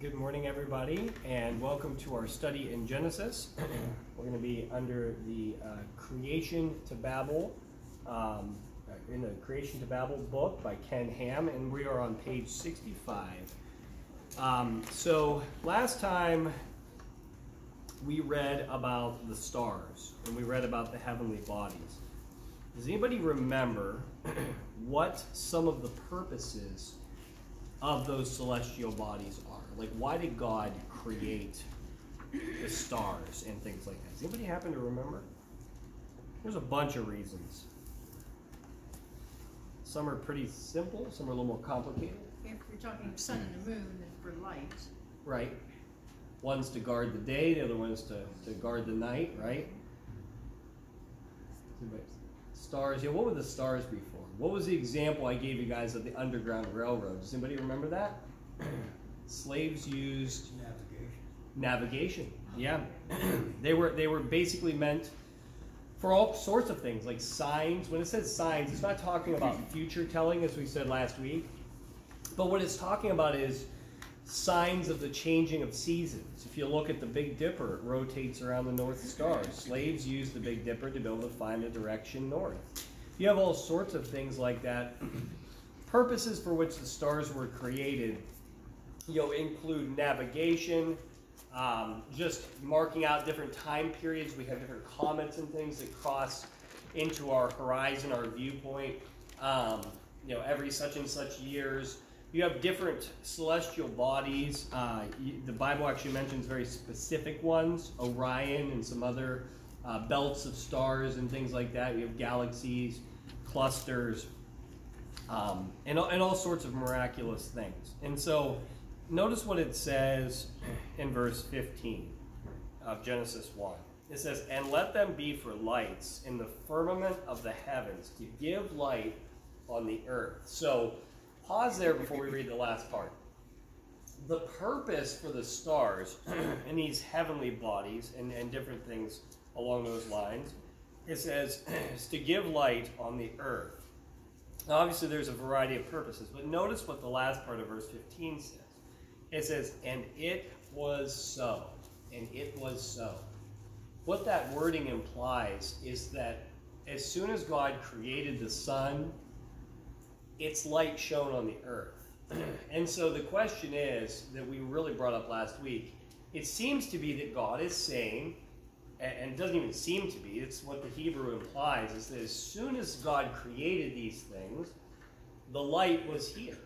Good morning, everybody, and welcome to our study in Genesis. We're going to be under the uh, Creation to Babel, um, in the Creation to Babel book by Ken Ham, and we are on page 65. Um, so, last time we read about the stars, and we read about the heavenly bodies. Does anybody remember what some of the purposes of those celestial bodies are? Like, why did God create the stars and things like that? Does anybody happen to remember? There's a bunch of reasons. Some are pretty simple, some are a little more complicated. If you're talking sun and the moon, then for light. Right. One's to guard the day, the other one's to, to guard the night, right? Stars, yeah, what were the stars before? What was the example I gave you guys of the Underground Railroad? Does anybody remember that? Slaves used Navigation. navigation. Yeah, they were they were basically meant for all sorts of things like signs. When it says signs, it's not talking about future telling, as we said last week, but what it's talking about is signs of the changing of seasons. If you look at the Big Dipper, it rotates around the North Star. Slaves used the Big Dipper to be able to find the direction north. You have all sorts of things like that. Purposes for which the stars were created you include navigation, um, just marking out different time periods. We have different comets and things that cross into our horizon, our viewpoint. Um, you know, every such and such years. You have different celestial bodies. Uh, the Bible actually mentions very specific ones, Orion and some other uh, belts of stars and things like that. You have galaxies, clusters, um, and, and all sorts of miraculous things. And so, notice what it says in verse 15 of Genesis 1. It says, And let them be for lights in the firmament of the heavens to give light on the earth. So, pause there before we read the last part. The purpose for the stars and these heavenly bodies and, and different things along those lines, it says, is to give light on the earth. Now, obviously, there's a variety of purposes, but notice what the last part of verse 15 says. It says, and it was so. And it was so. What that wording implies is that as soon as God created the sun, its light shone on the earth. and so the question is that we really brought up last week it seems to be that God is saying, and it doesn't even seem to be, it's what the Hebrew implies, is that as soon as God created these things, the light was here.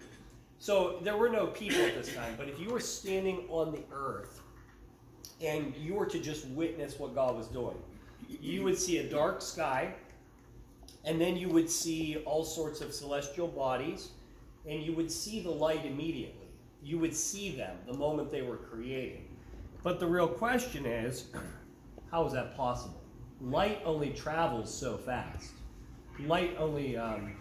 So there were no people at this time, but if you were standing on the earth and you were to just witness what God was doing, you would see a dark sky, and then you would see all sorts of celestial bodies, and you would see the light immediately. You would see them the moment they were created. But the real question is how is that possible? Light only travels so fast. Light only um,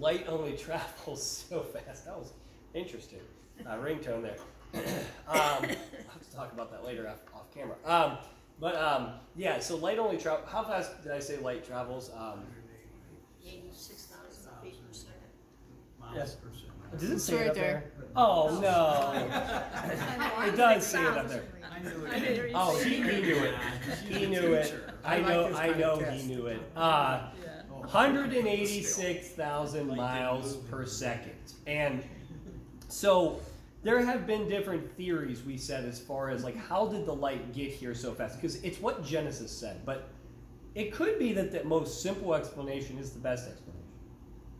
light only travels so fast. That was interesting. Uh, ringtone there. um, I'll have to talk about that later off, off camera. Um, but um, yeah, so light only travels. How fast did I say light travels? Um, 86,000 feet per second. Miles Yes. per second. does it It's say it up there? there. Oh no! It does say it up there. I knew it. didn't read Oh, he, he knew it. He knew it. I I know. I know he knew it. Uh, Yeah. 186,000 miles per second. And so there have been different theories we said as far as like how did the light get here so fast? Because it's what Genesis said, but it could be that the most simple explanation is the best explanation.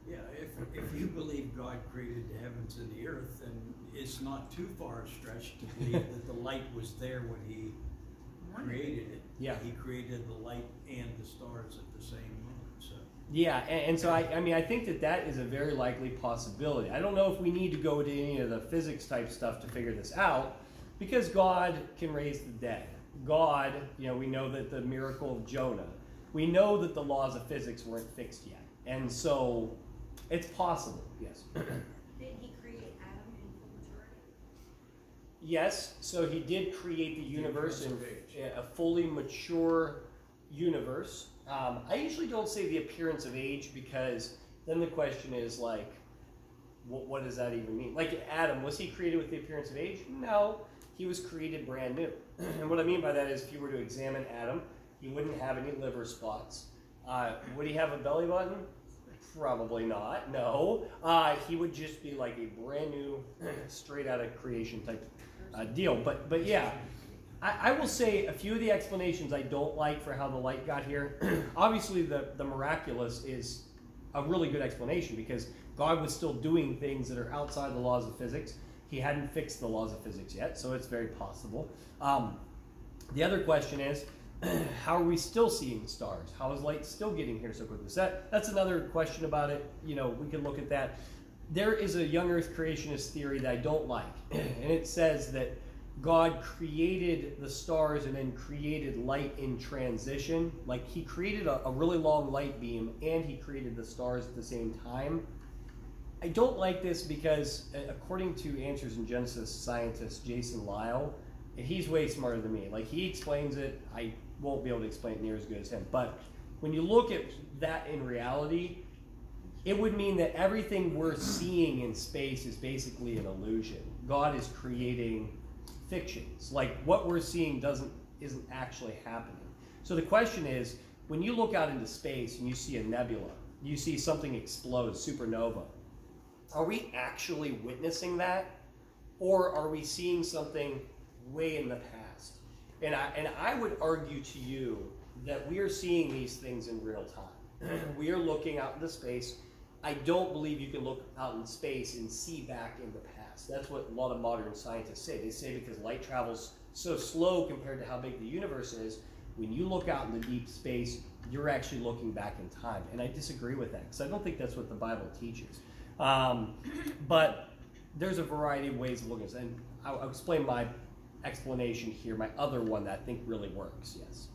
Yeah, if, if you believe God created the heavens and the earth, then it's not too far a stretch to believe that the light was there when he created it. Yeah. He created the light and the stars at the same moment, so. Yeah, and, and so I, I mean, I think that that is a very likely possibility. I don't know if we need to go to any of the physics type stuff to figure this out, because God can raise the dead. God, you know, we know that the miracle of Jonah, we know that the laws of physics weren't fixed yet, and so it's possible. Yes. Did he create Adam in full maturity? Yes, so he did create the universe in appearance of age. a fully mature universe. Um, I usually don't say the appearance of age because then the question is like, what, what does that even mean? Like Adam, was he created with the appearance of age? No, he was created brand new. and what I mean by that is, if you were to examine Adam, he wouldn't have any liver spots. Uh, would he have a belly button? Probably not. No, uh, he would just be like a brand new, straight out of creation type uh, deal. But but yeah, I, I will say a few of the explanations I don't like for how the light got here. Obviously, the the miraculous is a really good explanation because God was still doing things that are outside the laws of physics. He hadn't fixed the laws of physics yet, so it's very possible. Um, the other question is, how are we still seeing stars? How is light still getting here so quickly? So that, that's another question about it. You know, we can look at that. There is a young Earth creationist theory that I don't like, and it says that God created the stars and then created light in transition. Like he created a, a really long light beam and he created the stars at the same time. I don't like this because, according to Answers in Genesis scientist Jason Lisle, he's way smarter than me. Like he explains it, I won't be able to explain it near as good as him. But when you look at that in reality, it would mean that everything we're seeing in space is basically an illusion. God is creating fictions. Like what we're seeing doesn't isn't actually happening. So the question is, when you look out into space and you see a nebula, you see something explode, supernova, are we actually witnessing that? Or are we seeing something way in the past? And I, and I would argue to you that we are seeing these things in real time. we are looking out into space. I don't believe you can look out in space and see back in the past. That's what a lot of modern scientists say. They say because light travels so slow compared to how big the universe is, when you look out into deep space, you're actually looking back in time. And I disagree with that because I don't think that's what the Bible teaches. Um, but there's a variety of ways of looking at this. And I'll, explain my explanation here, my other one that I think really works, yes.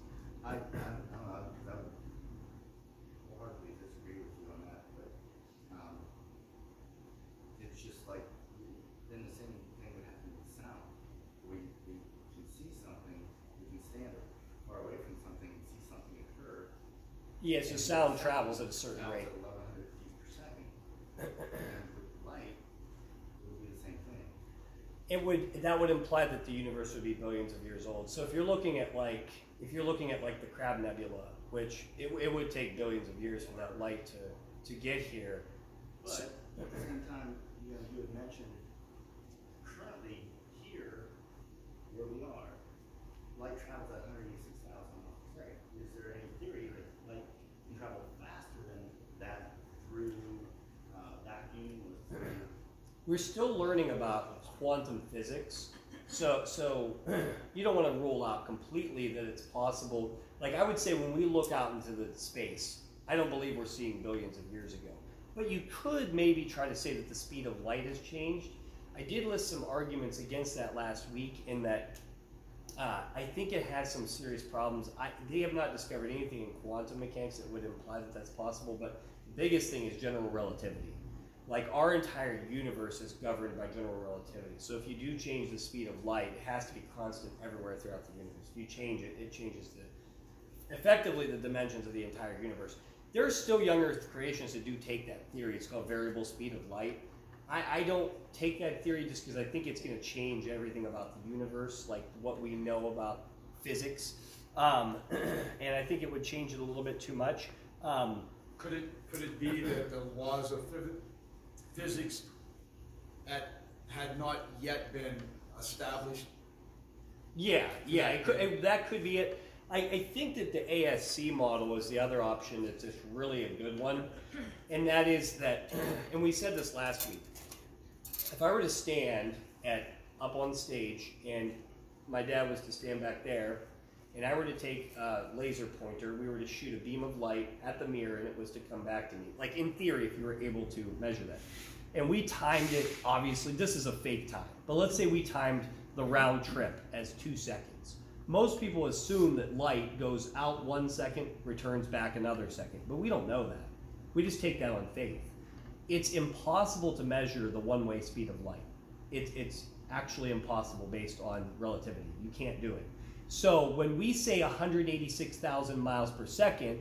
I, I, I Yeah, so sound travels at a certain rate. it would that would imply that the universe would be billions of years old. So if you're looking at like if you're looking at like the Crab Nebula, which it, it would take billions of years for that light to to get here. But so, at the same time, you, know, you had mentioned currently here where we are, light travels at 186 we're still learning about quantum physics. So, so you don't want to rule out completely that it's possible. Like I would say, when we look out into the space, I don't believe we're seeing billions of years ago. But you could maybe try to say that the speed of light has changed. I did list some arguments against that last week, in that uh, I think it has some serious problems. I, they have not discovered anything in quantum mechanics that would imply that that's possible. But the biggest thing is general relativity like our entire universe is governed by general relativity. So if you do change the speed of light, it has to be constant everywhere throughout the universe. If you change it, it changes the effectively the dimensions of the entire universe. There are still young Earth creationists that do take that theory. It's called variable speed of light. I, I don't take that theory just because I think it's going to change everything about the universe, like what we know about physics. Um, and I think it would change it a little bit too much. Um, Could it, could it be that the laws of physics at, had not yet been established? Yeah, yeah, it could, it, that could be it. I, I think that the ASC model is the other option that's just really a good one, and that is that, and we said this last week. If I were to stand at up on stage and my dad was to stand back there, and I were to take a laser pointer, we were to shoot a beam of light at the mirror, and it was to come back to me. Like in theory, if you were able to measure that, and we timed it. Obviously, this is a fake time, but let's say we timed the round trip as two seconds. Most people assume that light goes out one second, returns back another second, but we don't know that. We just take that on faith. It's impossible to measure the one way speed of light. It, it's actually impossible based on relativity. You can't do it. So when we say 186,000 miles per second,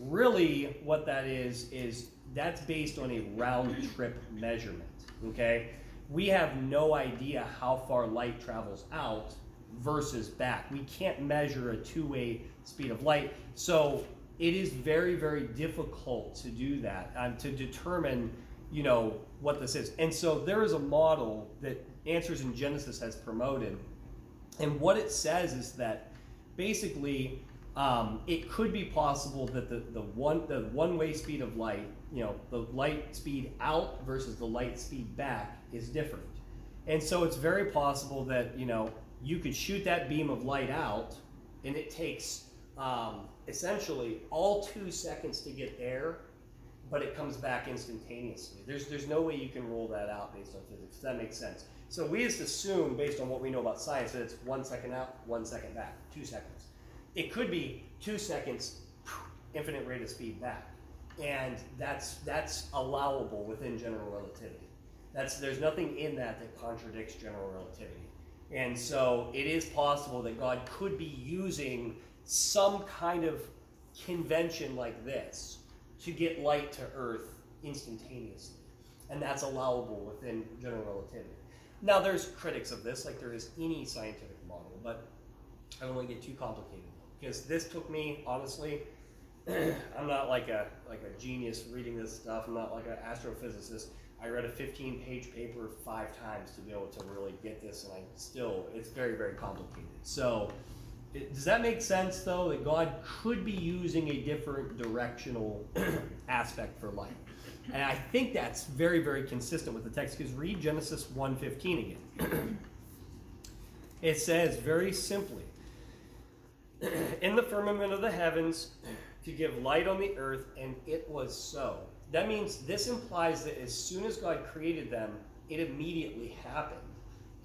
really what that is, is that's based on a round trip measurement. Okay? We have no idea how far light travels out versus back. We can't measure a two way speed of light. So it is very, very difficult to do that, um, to determine, you know, what this is. And so there is a model that Answers in Genesis has promoted. And what it says is that basically um, it could be possible that the, the one the one way speed of light, you know, the light speed out versus the light speed back is different. And so it's very possible that, you know, you could shoot that beam of light out and it takes um, essentially all two seconds to get there, but it comes back instantaneously. There's, there's no way you can rule that out based on physics. Does that make sense? So we just assume, based on what we know about science, that it's one second out, one second back, two seconds. It could be two seconds, infinite rate of speed back. And that's, that's allowable within general relativity. That's, there's nothing in that that contradicts general relativity. And so it is possible that God could be using some kind of convention like this to get light to Earth instantaneously. And that's allowable within general relativity. Now, there's critics of this, like there is any scientific model, but I don't want to get too complicated because this took me, honestly, I'm not like a like a genius reading this stuff. I'm not like an astrophysicist. I read a 15 page paper five times to be able to really get this, and I still, it's very, very complicated. So, it, does that make sense though that God could be using a different directional aspect for light? And I think that's very, very consistent with the text because read Genesis 1:15 again. it says very simply, in the firmament of the heavens to give light on the earth, and it was so. That means this implies that as soon as God created them, it immediately happened.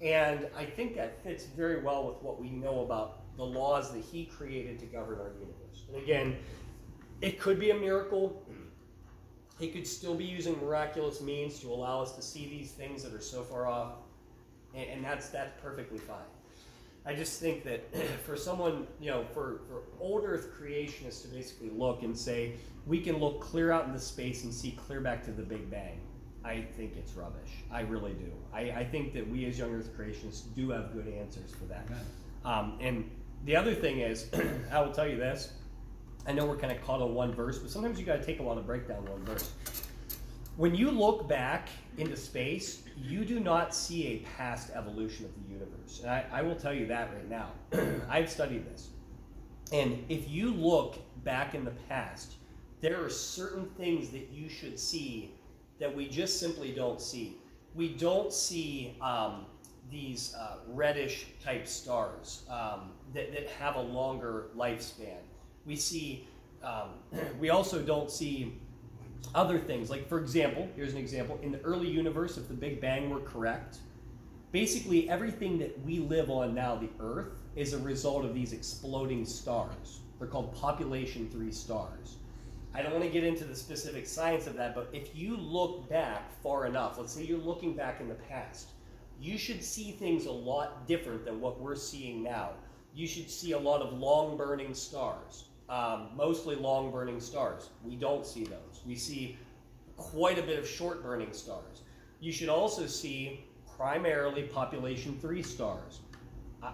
And I think that fits very well with what we know about the laws that He created to govern our universe. And again, it could be a miracle. He could still be using miraculous means to allow us to see these things that are so far off. And, and that's that's perfectly fine. I just think that for someone, you know, for, for old Earth creationists to basically look and say, we can look clear out into space and see clear back to the Big Bang, I think it's rubbish. I really do. I, I think that we as young Earth creationists do have good answers for that. Um, and the other thing is, I will tell you this. I know we're kind of caught on one verse, but sometimes you got to take a lot of breakdown one verse. When you look back into space, you do not see a past evolution of the universe. And I, I will tell you that right now. I've studied this. And if you look back in the past, there are certain things that you should see that we just simply don't see. We don't see um, these uh, reddish type stars um, that, that have a longer lifespan. We see, um, we also don't see other things. Like, for example, here's an example. In the early universe, if the Big Bang were correct, basically everything that we live on now, the Earth, is a result of these exploding stars. They're called population three stars. I don't want to get into the specific science of that, but if you look back far enough, let's say you're looking back in the past, you should see things a lot different than what we're seeing now. You should see a lot of long burning stars, um, mostly long burning stars. We don't see those. We see quite a bit of short burning stars. You should also see primarily population three stars.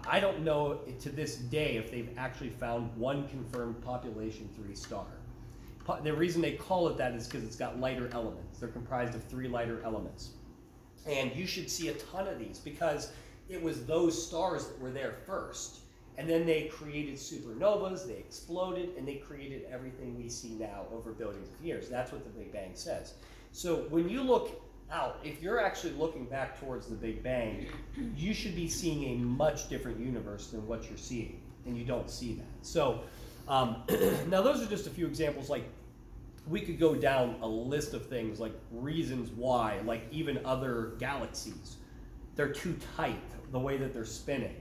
I don't know to this day if they've actually found one confirmed population three star. The reason they call it that is because it's got lighter elements. They're comprised of three lighter elements. And you should see a ton of these because it was those stars that were there first. And then they created supernovas, they exploded, and they created everything we see now over billions of years. That's what the Big Bang says. So when you look out, if you're actually looking back towards the Big Bang, you should be seeing a much different universe than what you're seeing, and you don't see that. So um, now those are just a few examples. Like we could go down a list of things, like reasons why, like even other galaxies, they're too tight the way that they're spinning.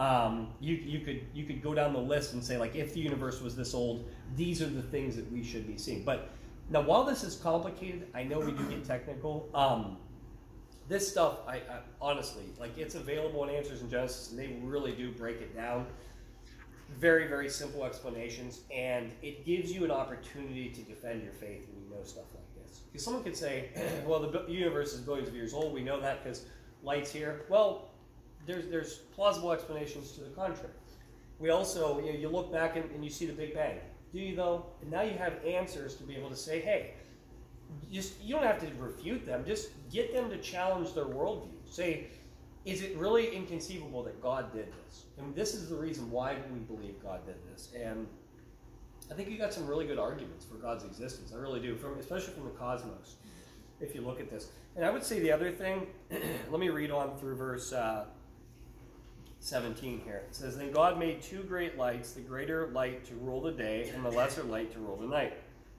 Um, you, you could you could go down the list and say like if the universe was this old, these are the things that we should be seeing. But now, while this is complicated, I know we do get technical. Um, this stuff, I, I, honestly like it's available in Answers in Genesis, and they really do break it down. Very, very simple explanations, and it gives you an opportunity to defend your faith when you know stuff like this. Because someone could say, well, the universe is billions of years old. We know that because light's here. Well, there's there's plausible explanations to the contrary. We also, you know, you look back and, and you see the Big Bang. Do you though? And now you have answers to be able to say, hey, just you don't have to refute them. Just get them to challenge their worldview. Say, is it really inconceivable that God did this? And this is the reason why we believe God did this. And I think you got some really good arguments for God's existence. I really do, from especially from the cosmos. If you look at this, and I would say the other thing. let me read on through verse uh, 17 here. It says, "Then God made two great lights: the greater light to rule the day, and the lesser light to rule the night.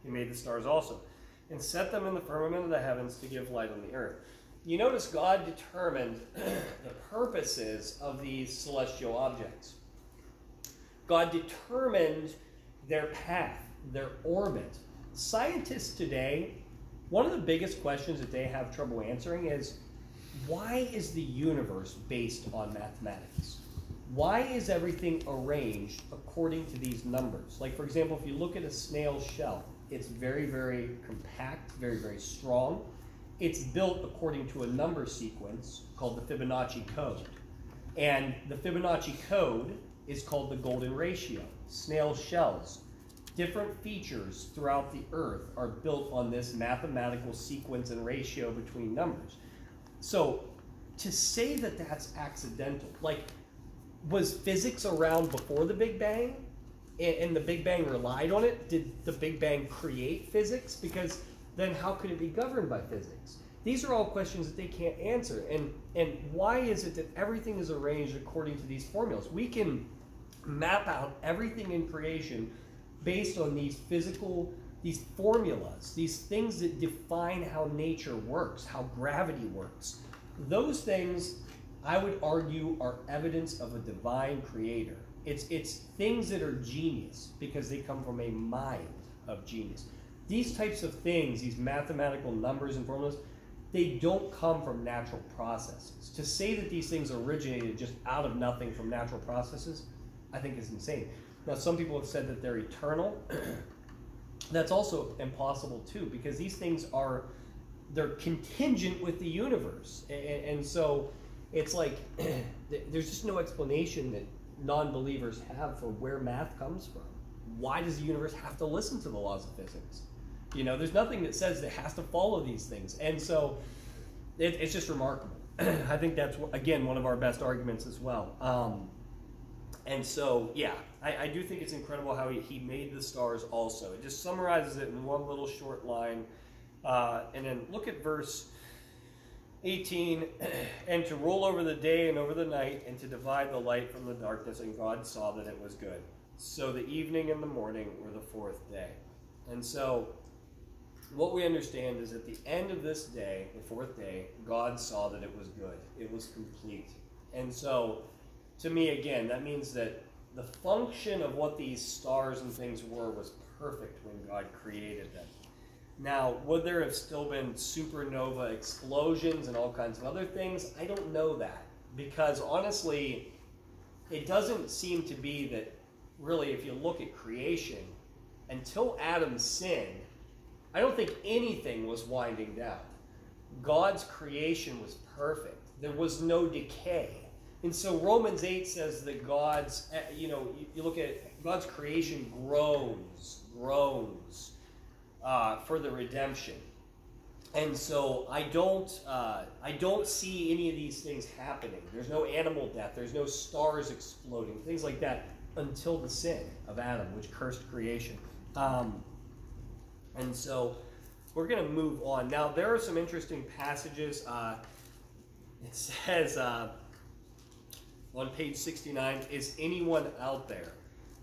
He made the stars also, and set them in the firmament of the heavens to give light on the earth." You notice God determined the purposes of these celestial objects. God determined their path, their orbit. Scientists today, one of the biggest questions that they have trouble answering is why is the universe based on mathematics? Why is everything arranged according to these numbers? Like, for example, if you look at a snail shell, it's very, very compact, very, very strong. It's built according to a number sequence called the Fibonacci code. And the Fibonacci code is called the golden ratio. Snail shells, different features throughout the earth are built on this mathematical sequence and ratio between numbers. So to say that that's accidental, like, was physics around before the Big Bang? And, and the Big Bang relied on it? Did the Big Bang create physics? Because then how could it be governed by physics? These are all questions that they can't answer. And and why is it that everything is arranged according to these formulas? We can map out everything in creation based on these physical these formulas, these things that define how nature works, how gravity works. Those things I would argue are evidence of a divine creator. It's it's things that are genius because they come from a mind of genius. These types of things, these mathematical numbers and formulas, they don't come from natural processes. To say that these things originated just out of nothing from natural processes, I think is insane. Now, some people have said that they're eternal. That's also impossible too, because these things are they're contingent with the universe, and, and so it's like there's just no explanation that non-believers have for where math comes from. Why does the universe have to listen to the laws of physics? You know, there's nothing that says it has to follow these things, and so it, it's just remarkable. I think that's again one of our best arguments as well. Um, and so, yeah, I, I, do think it's incredible how he, he made the stars also. It just summarizes it in one little short line. Uh, and then look at verse 18 and to rule over the day and over the night and to divide the light from the darkness. And God saw that it was good. So the evening and the morning were the fourth day. And so what we understand is at the end of this day, the fourth day, God saw that it was good. It was complete. And so to me, again, that means that the function of what these stars and things were was perfect when God created them. Now, would there have still been supernova explosions and all kinds of other things? I don't know that. Because honestly, it doesn't seem to be that really, if you look at creation, until Adam's sin, I don't think anything was winding down. God's creation was perfect, there was no decay. And so Romans 8 says that God's, eh, you know, you, look at God's creation groans, groans uh, for the redemption. And so I don't, uh, I don't see any of these things happening. There's no animal death. There's no stars exploding, things like that, until the sin of Adam, which cursed creation. Um, and so we're going to move on. Now there are some interesting passages. Uh, it says. Uh, on page 69 is anyone out there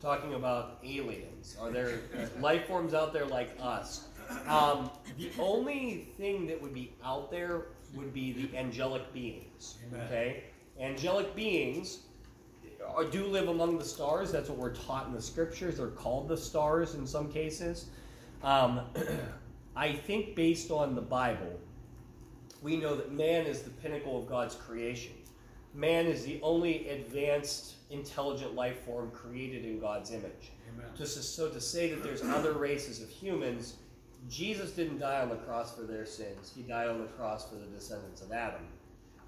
talking about aliens? Are there life forms out there like us? Um, the only thing that would be out there would be the angelic beings Amen. okay? Angelic beings are, do live among the stars. That's what we're taught in the scriptures. They're called the stars in some cases. Um, i think based on the bible we know that man is the pinnacle of god's creation man is the only advanced intelligent life form created in God's image. Amen. Just so to say that there's other races of humans, Jesus didn't die on the cross for their sins. He died on the cross for the descendants of Adam.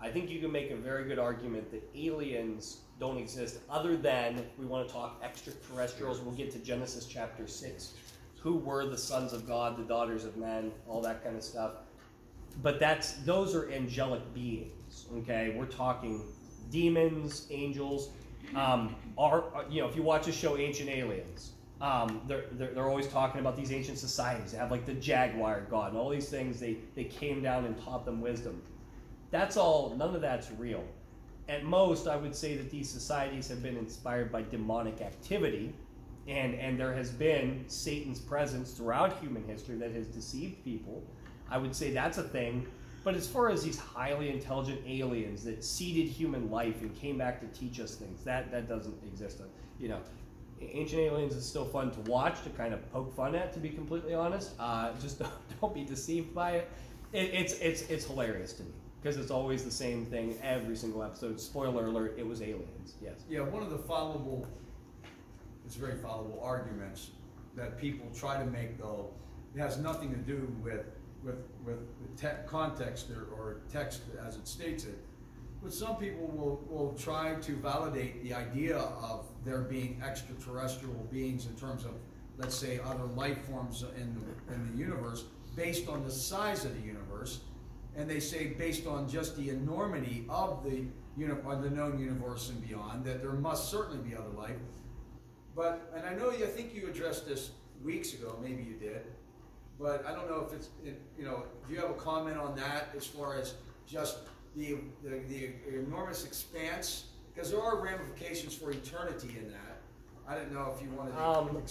I think you can make a very good argument that aliens don't exist other than we want to talk extraterrestrials. We'll get to Genesis chapter 6. Who were the sons of God, the daughters of men, all that kind of stuff. But that's those are angelic beings. Okay, we're talking demons, angels. Um, are you know if you watch the show Ancient Aliens, um, they're, they're, they're always talking about these ancient societies. They have like the jaguar god and all these things. They they came down and taught them wisdom. That's all. None of that's real. At most, I would say that these societies have been inspired by demonic activity, and and there has been Satan's presence throughout human history that has deceived people. I would say that's a thing. But as far as these highly intelligent aliens that seeded human life and came back to teach us things, that that doesn't exist. You know, Ancient Aliens is still fun to watch, to kind of poke fun at, to be completely honest. Uh, just don't, don't be deceived by it. it. It's it's it's hilarious to me because it's always the same thing every single episode. Spoiler alert: it was aliens. Yes. Yeah, one of the followable, it's very followable arguments that people try to make though, it has nothing to do with, with, with the te- context or, or text as it states it. But some people will, will try to validate the idea of there being extraterrestrial beings in terms of, let's say, other life forms in the, in the universe, based on the size of the universe. And they say based on just the enormity of the you know, of the known universe and beyond, that there must certainly be other life. But, and I know you, I think you addressed this weeks ago, maybe you did, but I don't know if it's, it- you know, do you have a comment on that as far as just the, the, the enormous expanse? Because there are ramifications for eternity in that. I didn't know if you wanted to. Um,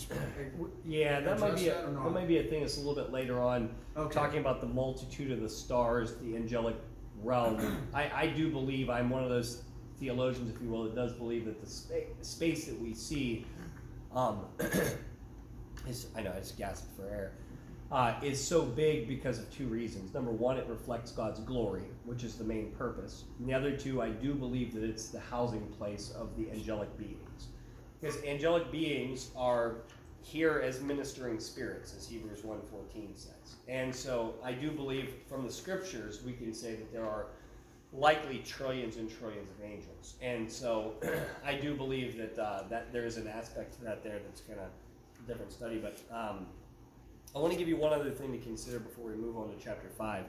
Yeah, that might be a, that might be a thing that's a little bit later on, Okay. talking about the multitude of the stars, the angelic realm. I, I do believe I'm one of those theologians, if you will, that does believe that the spa- space that we see, um, is I know I just gasped for air, uh, is so big because of two reasons. Number one, it reflects God's glory, which is the main purpose. And the other two, I do believe that it's the housing place of the angelic beings. Because angelic beings are here as ministering spirits, as Hebrews 1.14 says. And so I do believe from the scriptures we can say that there are likely trillions and trillions of angels. And so I do believe that uh, that there is an aspect to that there that's kind of a different study. But um, I want to give you one other thing to consider before we move on to chapter 5.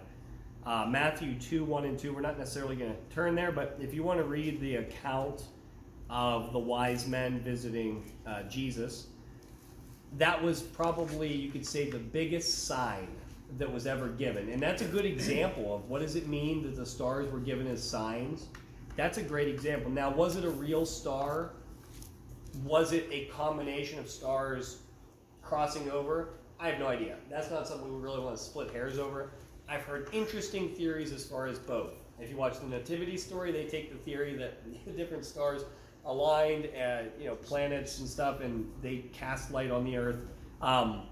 Uh, Matthew 2, 1 and 2. We're not necessarily going to turn there, but if you want to read the account of the wise men visiting uh, Jesus, that was probably, you could say, the biggest sign that was ever given. And that's a good example of what does it mean that the stars were given as signs. That's a great example. Now, was it a real star? Was it a combination of stars crossing over? I have no idea. That's not something we really want to split hairs over. I've heard interesting theories as far as both. If you watch the Nativity story, they take the theory that the different stars aligned, uh, you know, planets and stuff, and they cast light on the Earth. Um,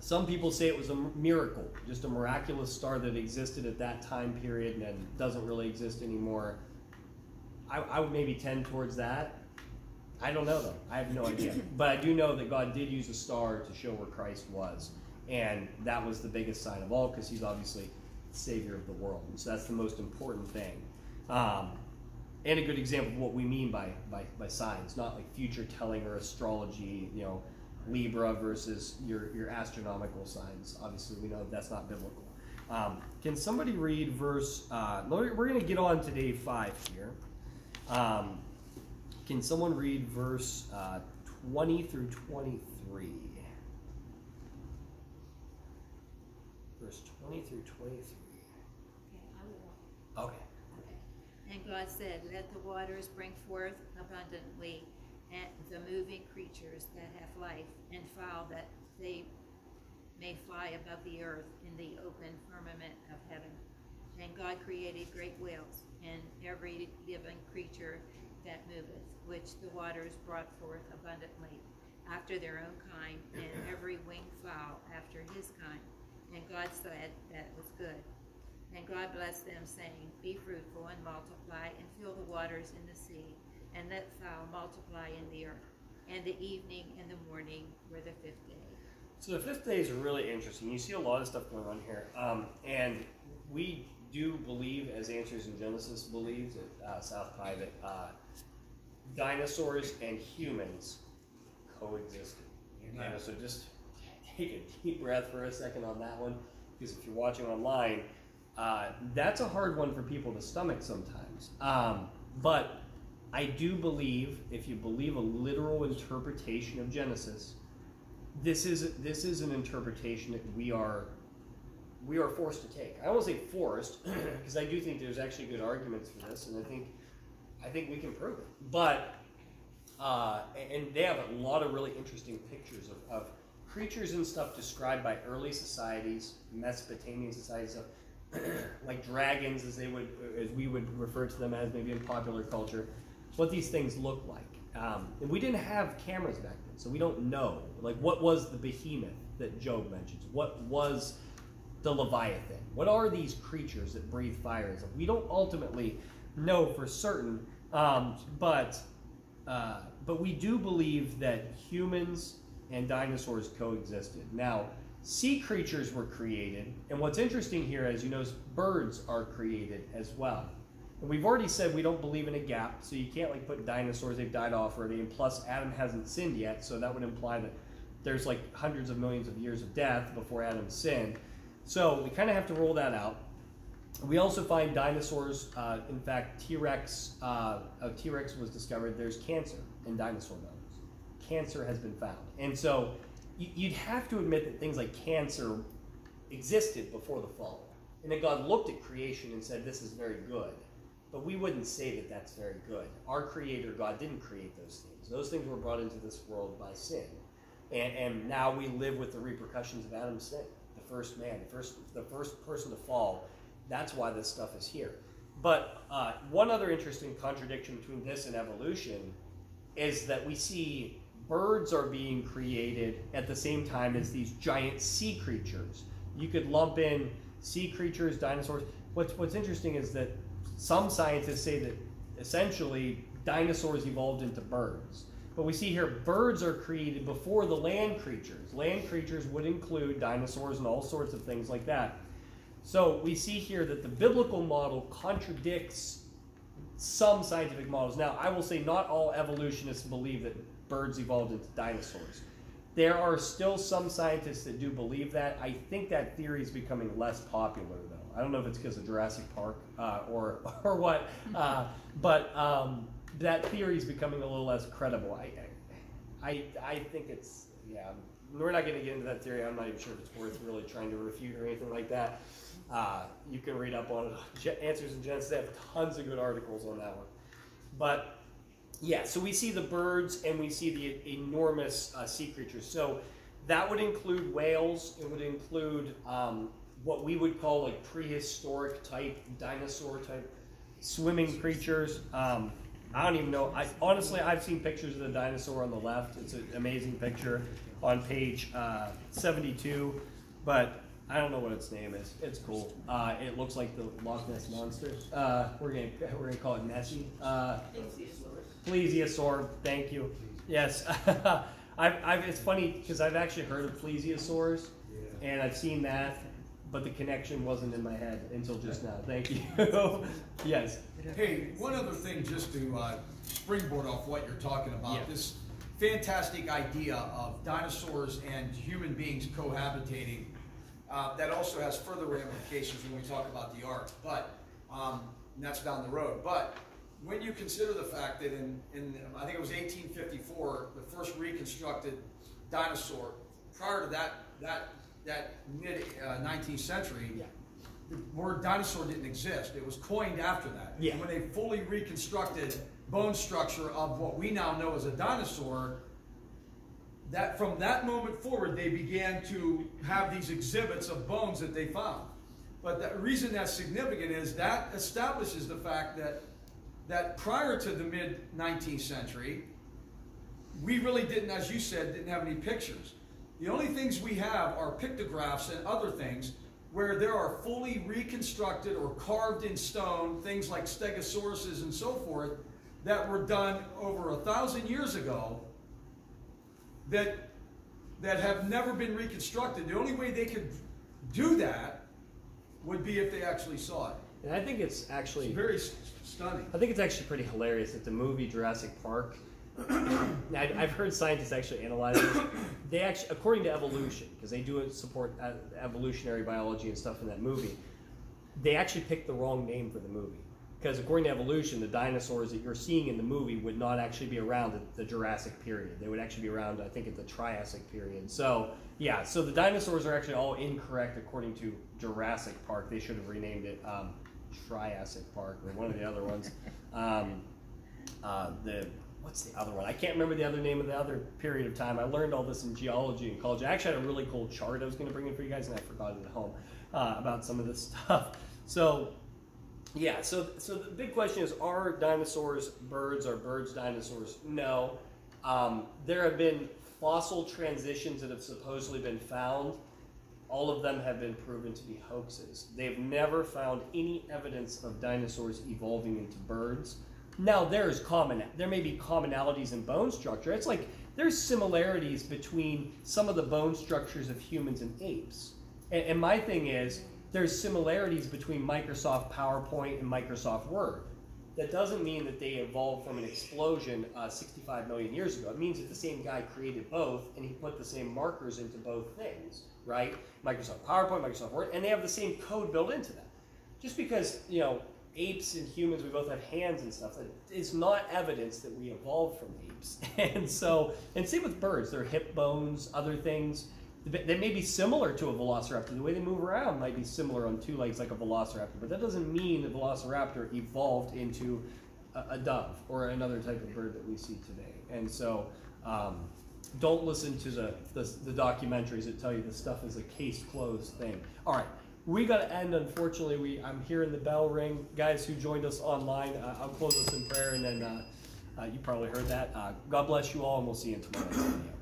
some people say it was a miracle, just a miraculous star that existed at that time period and doesn't really exist anymore. I, I would maybe tend towards that. I don't know though. I have no idea. But I do know that God did use a star to show where Christ was. And that was the biggest sign of all because he's obviously the Savior of the world. And so that's the most important thing. Um, and a good example of what we mean by, by, by signs, not like future telling or astrology, you know, Libra versus your, your astronomical signs. Obviously, we know that's not biblical. Um, can somebody read verse? Uh, we're going to get on to day five here. Um, can someone read verse uh, 20 through 23? Verse 20 through 23. Okay, Okay. And God said, Let the waters bring forth abundantly and the moving creatures that have life, and fowl that they may fly above the earth in the open firmament of heaven. And God created great whales, and every living creature that moveth, which the waters brought forth abundantly, after their own kind, and every winged fowl after his kind. And God said that it was good. And God blessed them, saying, Be fruitful and multiply, and fill the waters in the sea, and let fowl multiply in the earth. And the evening and the morning were the fifth day. So the fifth day is really interesting. You see a lot of stuff going on here, um, and we do believe, as Answers in Genesis believes at uh, South Py, that uh, dinosaurs and humans coexisted. You know, so just take a deep breath for a second on that one, because if you're watching online, uh, that's a hard one for people to stomach sometimes. Um, but I do believe, if you believe a literal interpretation of Genesis, this is this is an interpretation that we are we are forced to take. I won't say forced because I do think there's actually good arguments for this, and I think I think we can prove it. But uh, and they have a lot of really interesting pictures of, of creatures and stuff described by early societies, Mesopotamian societies, of, like dragons, as they would, as we would refer to them as maybe in popular culture, what these things look like. Um, and we didn't have cameras back then, so we don't know. Like, what was the behemoth that Job mentions? What was the Leviathan? What are these creatures that breathe fire? We don't ultimately know for certain, um, but uh, but we do believe that humans and dinosaurs coexisted. Now, sea creatures were created, and what's interesting here, as you know, is birds are created as well. And we've already said we don't believe in a gap, so you can't like put dinosaurs, they've died off already, and plus Adam hasn't sinned yet, so that would imply that there's like hundreds of millions of years of death before Adam sinned. So we kind of have to roll that out. We also find dinosaurs. Uh, in fact, T-Rex, uh, a T-Rex was discovered. There's cancer in dinosaur bones. Cancer has been found, and so you'd have to admit that things like cancer existed before the fall, and that God looked at creation and said, "This is very good." But we wouldn't say that that's very good. Our Creator God didn't create those things. Those things were brought into this world by sin, and and now we live with the repercussions of Adam's sin. The first man, the first the first person to fall that's why this stuff is here. But uh, one other interesting contradiction between this and evolution is that we see birds are being created at the same time as these giant sea creatures. You could lump in sea creatures, dinosaurs. What's, what's interesting is that some scientists say that essentially dinosaurs evolved into birds. But we see here birds are created before the land creatures. Land creatures would include dinosaurs and all sorts of things like that. So we see here that the biblical model contradicts some scientific models. Now, I will say not all evolutionists believe that birds evolved into dinosaurs. There are still some scientists that do believe that. I think that theory is becoming less popular, though. I don't know if it's because of Jurassic Park uh, or or what, uh, but um, that theory is becoming a little less credible. I, I I think it's yeah. We're not going to get into that theory. I'm not even sure if it's worth really trying to refute or anything like that. Uh, you can read up on it. Answers in Genesis they have tons of good articles on that one. But yeah, so we see the birds and we see the enormous uh, sea creatures. So that would include whales. It would include um, what we would call like prehistoric type dinosaur type swimming creatures. Um, I don't even know. I honestly I've seen pictures of the dinosaur on the left. It's an amazing picture on page uh, 72, but I don't know what its name is. It's cool. Uh, it looks like the Loch Ness monster. Uh, we're gonna we're gonna call it Nessie. Uh, plesiosaur. Thank you. Yes. I've, I've, it's funny because I've actually heard of plesiosaurs, and I've seen that, but the connection wasn't in my head until just now. Thank you. yes. Hey, one other thing, just to uh, springboard off what you're talking about. Yeah. This fantastic idea of dinosaurs and human beings cohabitating uh, that also has further ramifications when we talk about the ark, but um, that's down the road. But when you consider the fact that in, in I think it was 1854, the first reconstructed dinosaur, prior to that that that mid uh, 19th century, Yeah. the word dinosaur didn't exist. It was coined after that. Yeah. When they fully reconstructed bone structure of what we now know as a dinosaur, that from that moment forward, they began to have these exhibits of bones that they found. But the reason that's significant is that establishes the fact that that prior to the mid 19th century, we really didn't, as you said, didn't have any pictures. The only things we have are pictographs and other things where there are fully reconstructed or carved in stone things like stegosauruses and so forth that were done over a thousand years ago that that have never been reconstructed. The only way they could do that would be if they actually saw it. And I think it's actually It's very stunning. I think it's actually pretty hilarious that the movie Jurassic Park. I've heard scientists actually analyze it. They actually, according to evolution, because they do support evolutionary biology and stuff in that movie, they actually picked the wrong name for the movie. Because according to evolution, the dinosaurs that you're seeing in the movie would not actually be around at the Jurassic period. They would actually be around, I think, at the Triassic period. So, yeah, so the dinosaurs are actually all incorrect according to Jurassic Park. They should have renamed it um, Triassic Park or one of the other ones. Um, uh, the what's the other one? I can't remember the other name of the other period of time. I learned all this in geology in college. I actually had a really cool chart I was going to bring in for you guys, and I forgot it at home uh, about some of this stuff. So, yeah. So, so the big question is: Are dinosaurs birds? Are birds dinosaurs? No. Um, there have been fossil transitions that have supposedly been found. All of them have been proven to be hoaxes. They've never found any evidence of dinosaurs evolving into birds. Now there's common there may be commonalities in bone structure. It's like there's similarities between some of the bone structures of humans and apes. And, and my thing is there's similarities between Microsoft PowerPoint and Microsoft Word. That doesn't mean that they evolved from an explosion uh, 65 million years ago. It means that the same guy created both and he put the same markers into both things, right? Microsoft PowerPoint, Microsoft Word, and they have the same code built into them. Just because, you know, apes and humans, we both have hands and stuff, that is not evidence that we evolved from apes. And so, and same with birds, their hip bones, other things, they may be similar to a velociraptor. The way they move around might be similar on two legs like a velociraptor, but that doesn't mean that velociraptor evolved into a, a dove or another type of bird that we see today. And so, um, don't listen to the, the, the documentaries that tell you this stuff is a case closed thing. All right, we got to end. Unfortunately, we I'm hearing the bell ring. Guys who joined us online, uh, I'll close us in prayer, and then uh, uh, you probably heard that. Uh, God bless you all, and we'll see you in tomorrow's video.